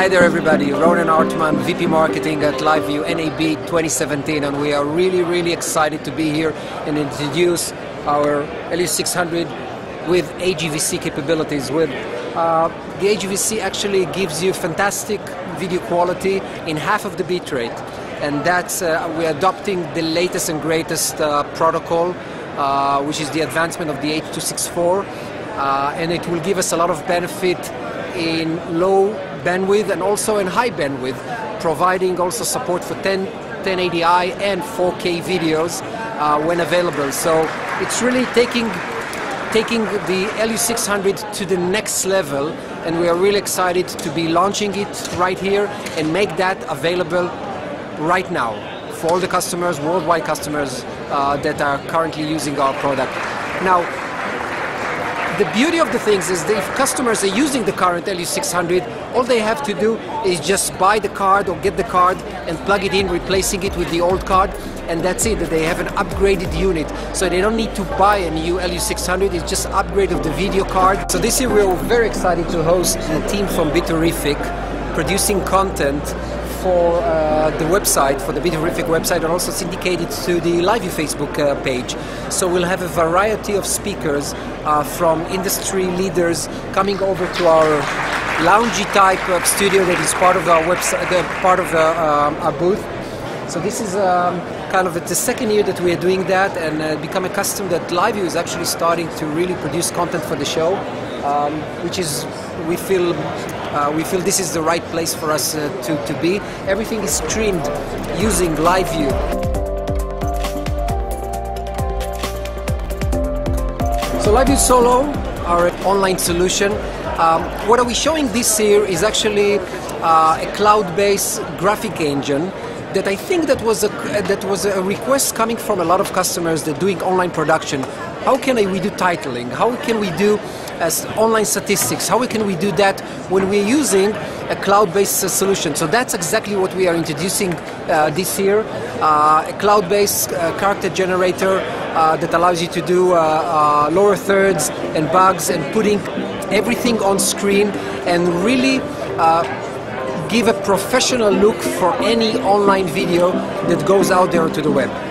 Hi there everybody, Ronen Artman, VP Marketing at LiveU NAB 2017 and we are really really excited to be here and introduce our LU600 with HEVC capabilities. With uh, The HEVC actually gives you fantastic video quality in half of the bitrate and that's uh, we're adopting the latest and greatest uh, protocol uh, which is the advancement of the H.264 uh, and it will give us a lot of benefit in low bandwidth and also in high bandwidth, providing also support for 10, 1080i and 4K videos uh, when available. So it's really taking taking the LU600 to the next level and we are really excited to be launching it right here and make that available right now for all the customers, worldwide customers uh, that are currently using our product. Now, the beauty of the things is that if customers are using the current LU600, all they have to do is just buy the card or get the card and plug it in, replacing it with the old card, and that's it. That they have an upgraded unit, so they don't need to buy a new LU600. It's just upgrade of the video card. So this year we're very excited to host the team from Beaterific, producing content for uh, the website, for the Beaterific website, and also syndicated to the LiveU Facebook uh, page. So we'll have a variety of speakers uh, from industry leaders coming over to our loungy type of studio that is part of our website, part of the, um, our booth. So this is um, kind of the second year that we are doing that and uh, become accustomed that LiveU is actually starting to really produce content for the show, um, which is we feel uh, we feel this is the right place for us uh, to, to be. Everything is streamed using LiveU. So LiveU Solo, our online solution, um, what are we showing this year is actually uh, a cloud-based graphic engine that I think that was a that was a request coming from a lot of customers that doing online production. How can we do titling? How can we do as online statistics? How can we do that when we're using a cloud-based uh, solution? So that's exactly what we are introducing uh, this year, uh, a cloud-based uh, character generator uh, that allows you to do uh, lower thirds and bugs and putting everything on screen and really uh, give a professional look for any online video that goes out there to the web.